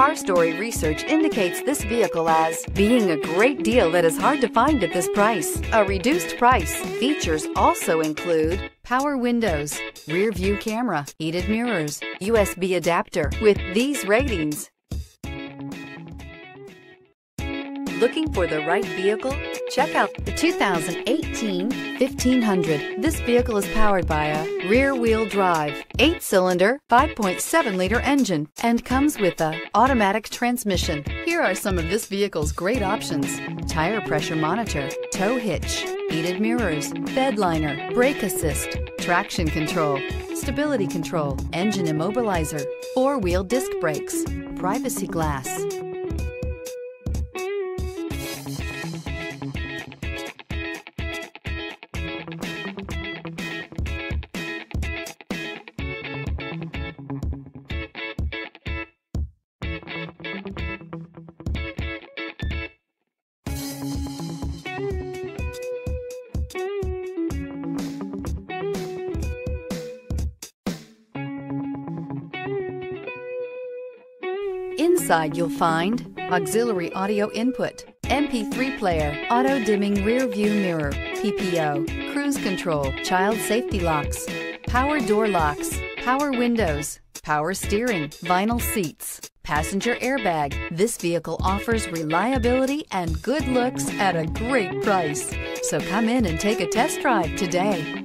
Car Story research indicates this vehicle as being a great deal that is hard to find at this price. A reduced price. Features also include power windows, rear view camera, heated mirrors, USB adapter. With these ratings, Looking for the right vehicle? Check out the 2018 1500. This vehicle is powered by a rear-wheel drive, 8-cylinder, 5.7-liter engine, and comes with a automatic transmission. Here are some of this vehicle's great options. Tire pressure monitor, tow hitch, heated mirrors, bed liner, brake assist, traction control, stability control, engine immobilizer, four-wheel disc brakes, privacy glass, Inside you'll find auxiliary audio input, MP3 player, auto dimming rear view mirror, PPO, cruise control, child safety locks, power door locks, power windows, power steering, vinyl seats, passenger airbag. This vehicle offers reliability and good looks at a great price. So come in and take a test drive today.